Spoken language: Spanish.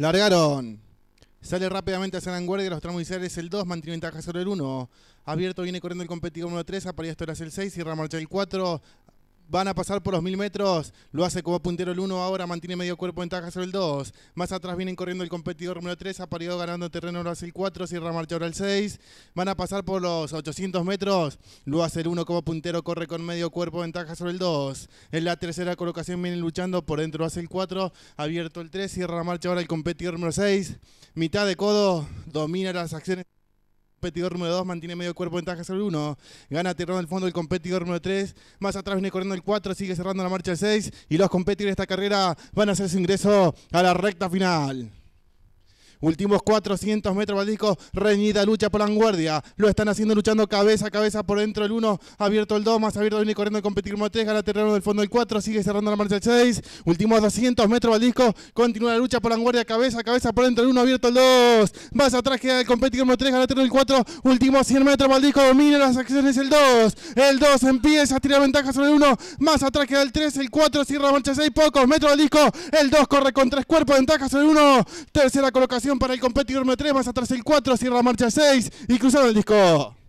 Largaron. Sale rápidamente a San Guardia, los tramos iniciales el 2, mantiene ventaja sobre el 1. Abierto viene corriendo el competidor número 3, aparece esto el 6, cierra marcha el 4, Van a pasar por los mil metros. Lo hace como puntero el 1 ahora. Mantiene medio cuerpo ventaja sobre el 2. Más atrás vienen corriendo el competidor número 3. Ha parido ganando terreno ahora el 4. Cierra marcha ahora el 6. Van a pasar por los 800 metros. Lo hace el 1 como puntero. Corre con medio cuerpo ventaja sobre el 2. En la tercera colocación viene luchando. Por dentro hace el 4. Abierto el 3. Cierra marcha ahora el competidor número 6. Mitad de codo. Domina las acciones competidor número 2 mantiene medio cuerpo ventaja sobre el 1. Gana terreno al fondo el competidor número 3. Más atrás viene corriendo el 4. Sigue cerrando la marcha el 6. Y los competidores de esta carrera van a hacer su ingreso a la recta final. Últimos 400 metros, Valdisco. Reñida lucha por la vanguardia. Lo están haciendo luchando cabeza a cabeza por dentro el 1. Abierto el 2. Más abierto viene corriendo el competidor número 3. Gana terreno del fondo el 4. Sigue cerrando la marcha el 6. Últimos 200 metros, Valdisco. Continúa la lucha por la vanguardia. Cabeza a cabeza por dentro el 1. Abierto el 2. Más atrás queda el competidor número 3. Gana terreno el 4. Últimos 100 metros, Valdisco. Domina las acciones el 2. El 2 empieza a tirar ventaja sobre el 1. Más atrás queda el 3. El 4 cierra la marcha 6. Pocos metros, Valdisco. El 2 corre con 3 cuerpos. Ventaja sobre el 1. Tercera colocación para el competidor número 3, más atrás el 4, cierra la marcha 6 y cruzaron el disco.